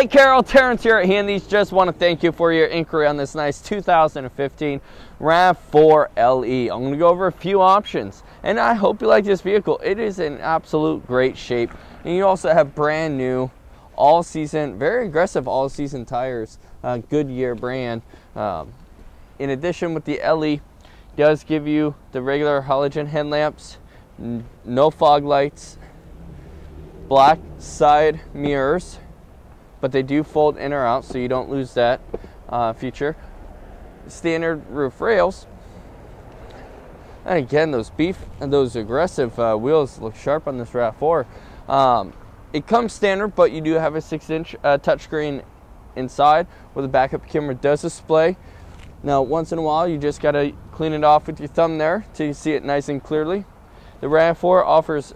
Hey Carol, Terrance here at Handy's. Just want to thank you for your inquiry on this nice 2015 RAV4 LE. I'm going to go over a few options and I hope you like this vehicle. It is in absolute great shape and you also have brand new all season, very aggressive all season tires, uh, Goodyear brand. Um, in addition with the LE, does give you the regular halogen headlamps, no fog lights, black side mirrors, but they do fold in or out so you don't lose that uh, feature. Standard roof rails. And again, those beef and those aggressive uh, wheels look sharp on this RAV4. Um, it comes standard, but you do have a six inch uh, touchscreen inside where the backup camera does display. Now, once in a while, you just gotta clean it off with your thumb there till you see it nice and clearly. The RAV4 offers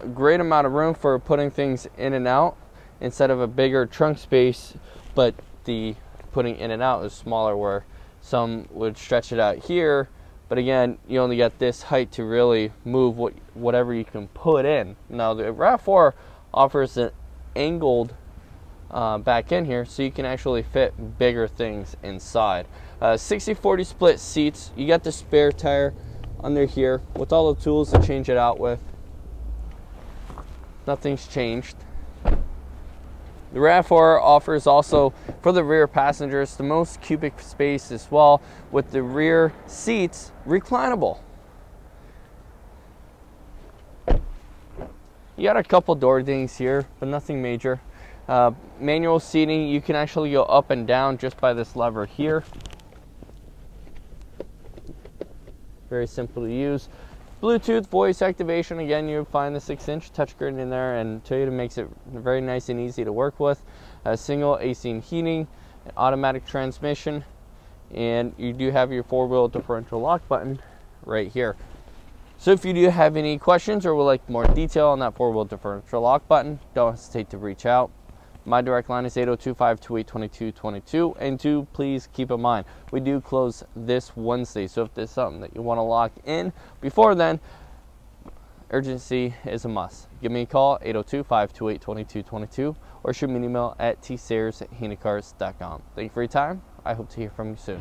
a great amount of room for putting things in and out instead of a bigger trunk space, but the putting in and out is smaller where some would stretch it out here. But again, you only got this height to really move what whatever you can put in. Now the RAV4 offers an angled uh, back in here so you can actually fit bigger things inside. 60-40 uh, split seats. You got the spare tire under here with all the tools to change it out with. Nothing's changed. The RAV4 offers also for the rear passengers the most cubic space as well with the rear seats reclinable. You got a couple door dings here, but nothing major. Uh, manual seating, you can actually go up and down just by this lever here. Very simple to use. Bluetooth voice activation, again, you find the 6-inch touchscreen in there, and Toyota makes it very nice and easy to work with. A single AC heating, automatic transmission, and you do have your four-wheel differential lock button right here. So if you do have any questions or would like more detail on that four-wheel differential lock button, don't hesitate to reach out. My direct line is 802-528-2222. And two, please keep in mind, we do close this Wednesday. So if there's something that you want to lock in before then, urgency is a must. Give me a call, 802-528-2222, or shoot me an email at tsayers at Thank you for your time. I hope to hear from you soon.